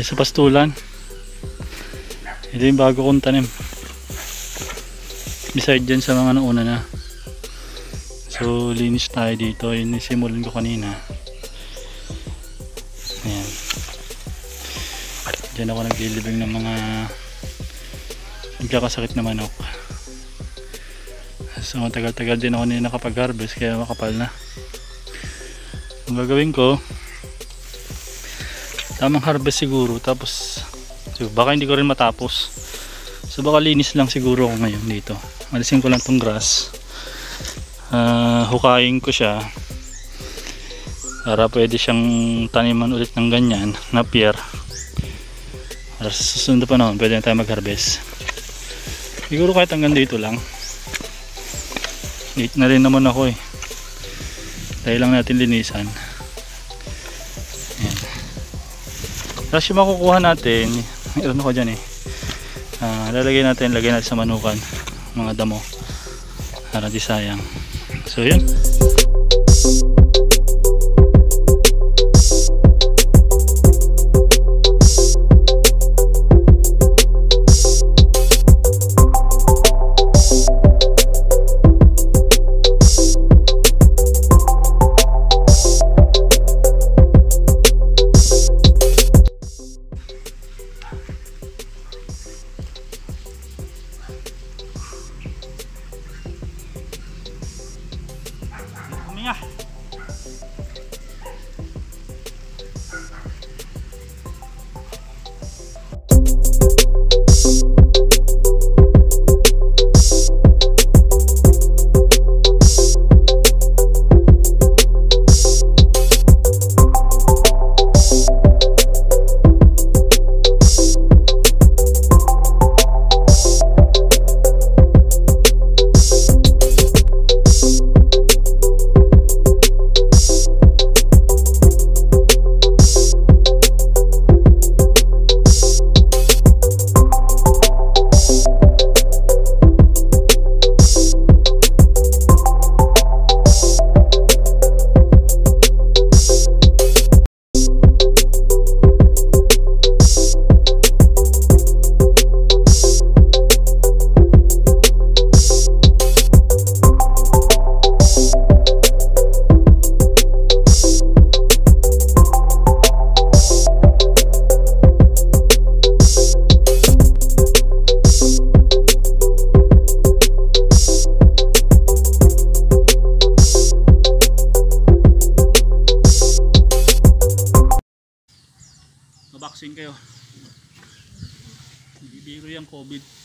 Ay sa pastulan. Ito yung bago kong tanim. Beside dyan sa mga nauna na. So linis tayo dito. Yun simulan ko kanina. Ayan. Diyan ako naglilibing ng mga nagkakasakit na manok. So matagal-tagal din ako nila nakapag-harvest kaya makapal na. Ang gagawin ko, tamang harvest siguro tapos so, baka hindi ko rin matapos. So baka linis lang siguro ako ngayon dito. Alisin ko lang tong grass. Uh, hukayin ko siya para pwede siyang taniman ulit ng ganyan na pier para sa susunod pa naman pwede na tayo mag harvest siguro kahit hanggang dito lang late na rin naman ako eh tayo lang natin linisan tapos yung makukuha natin meron ako dyan eh. Uh, lalagay natin lagay natin sa manukan mga damo. Para di sayang. So yun Biro yung COVID.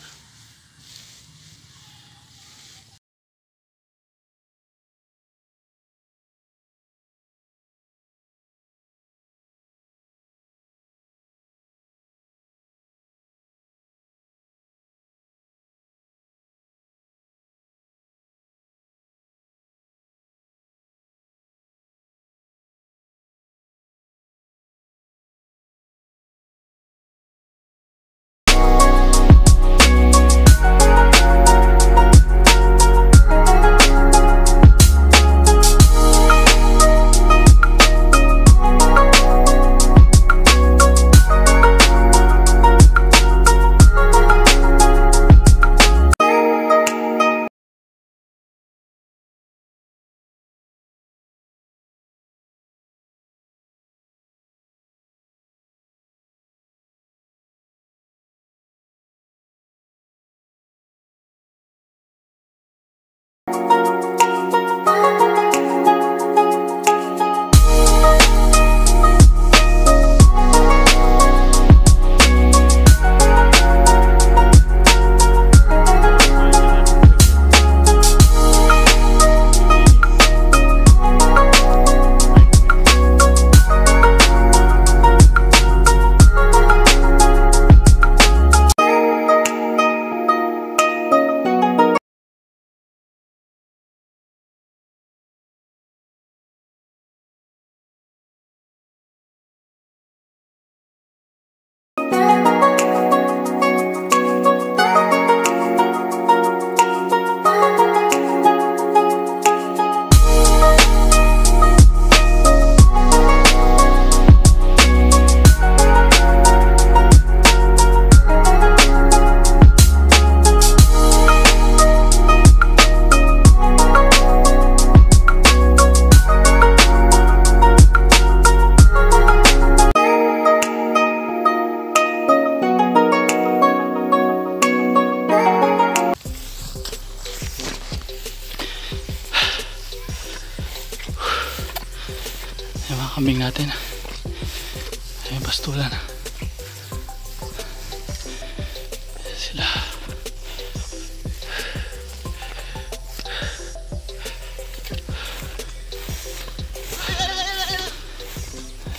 Kambing natin. Ayun, pastulan. Sila.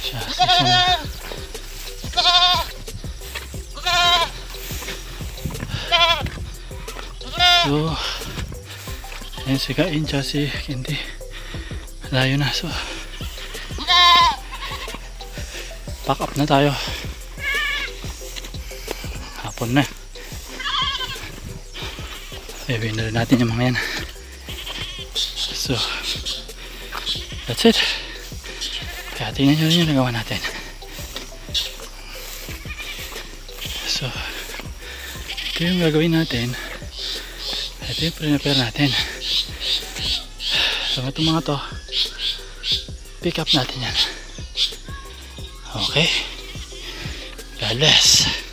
Siya, siya, siya. So, ayun si Kain tsaka si Candy. Layo na. So, pack up na tayo. Hapon na. Bebe na rin natin yung mga yan. So, that's it. Kaya tingnan nyo rin yung nagawa natin. So, ito yung gagawin natin. Ito yung prepare natin. So, itong mga to, pick up natin yan. Ok. La laisse.